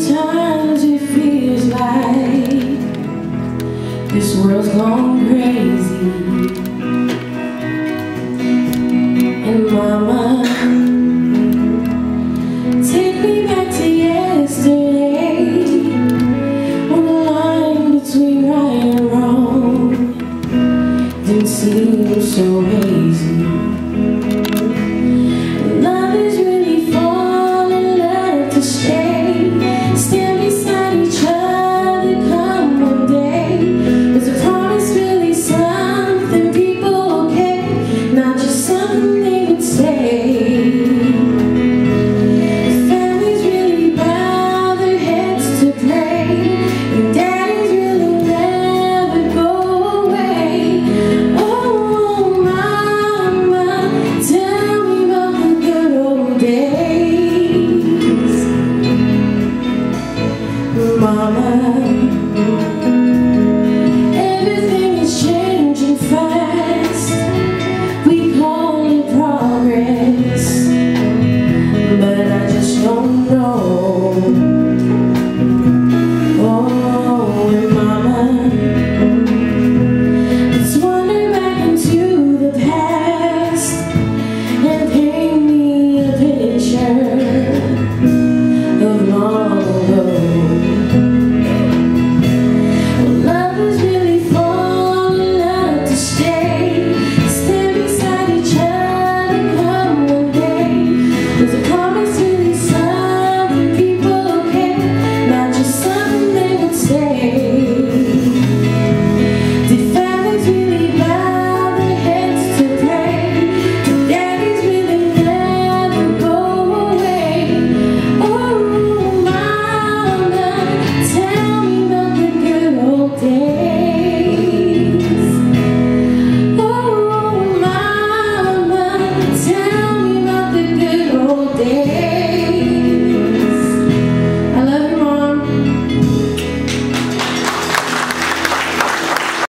Sometimes it feels like this world's gone crazy. And my